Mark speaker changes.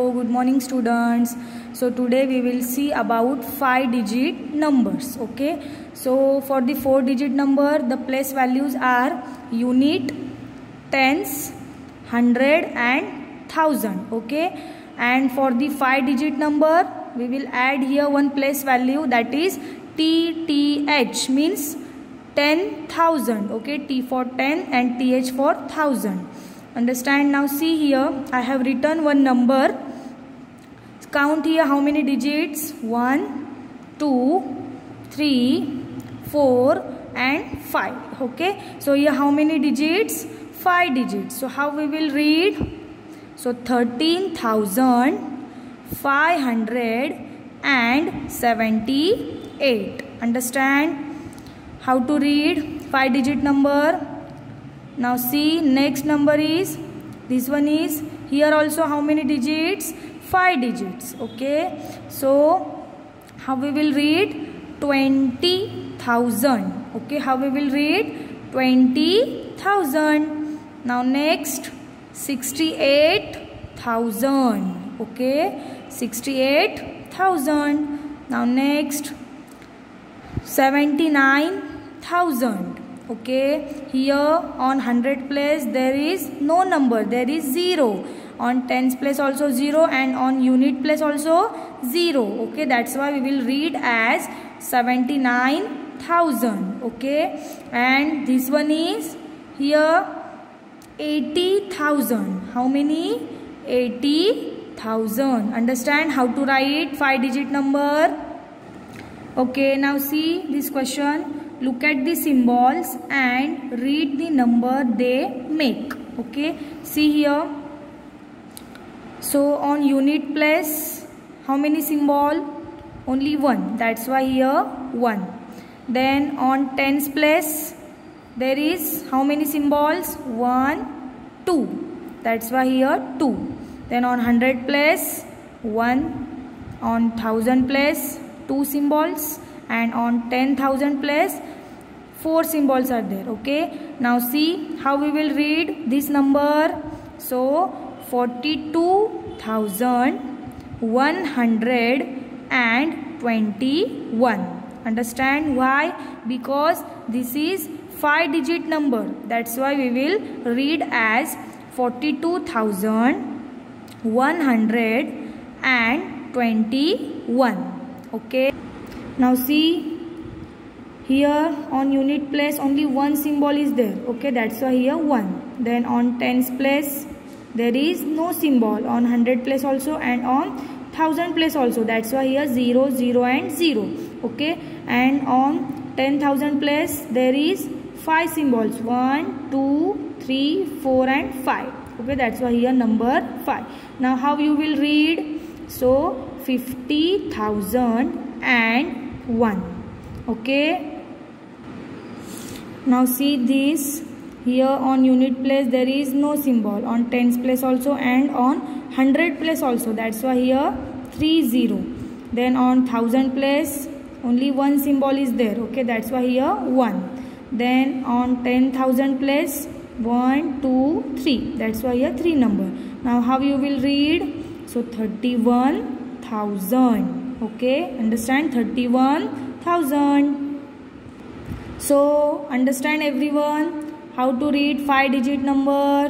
Speaker 1: So good morning students. So today we will see about five digit numbers okay? So for the four digit number the place values are unit tens hundred and thousand okay? And for the five digit number we will add here one place value that is tth means 10000 okay? T for 10 and th for 1000 understand? Now see here I have written one number. Count here how many digits? 1 2 3 4 and 5 okay? So here how many digits? 5 digits. So how we will read? So 13578 understand? How to read? 5 digit number now see next number is this one is here also how many digits? 5 digits okay? So how we will read? 20000 okay? How we will read? 20000 now next 68000 okay? 68000 now next 79000 okay here on 100 place there is no number there is 0 on tens place also 0 and on unit place also 0 okay that's why we will read as 79000 okay and this one is here 80000 how many? 80000 understand how to write 5 digit number? Okay now see this question look at the symbols and read the number they make. Okay? See here. So on unit place how many symbol? Only one. That's why here one. Then on tens place there is how many symbols? One two. That's why here two. Then on hundred place one. On thousand place two symbols. And on 10,000 place four symbols are there okay? Now see how we will read this number. So 42121 understand why? Because this is five digit number. That's why we will read as 42121 okay? Now see here on unit place only one symbol is there. Okay that's why here 1 then on tens place there is no symbol. On 100 place also and on 1000 place also. That's why here 0 0 and 0 okay and on 10000 place there is five symbols. 1 2 3 4 and 5 okay that's why here number 5 now how you will read? So 50000 and 1 okay. Now see this. Here on unit place there is no symbol. On tens place also and on hundred place also. That's why here 3 0 then on thousand place only one symbol is there. Okay that's why here 1 then on 10000 place 1 2 3 that's why here 3 number. Now how you will read? So 31000 okay understand 31000 so understand everyone how to read 5 digit number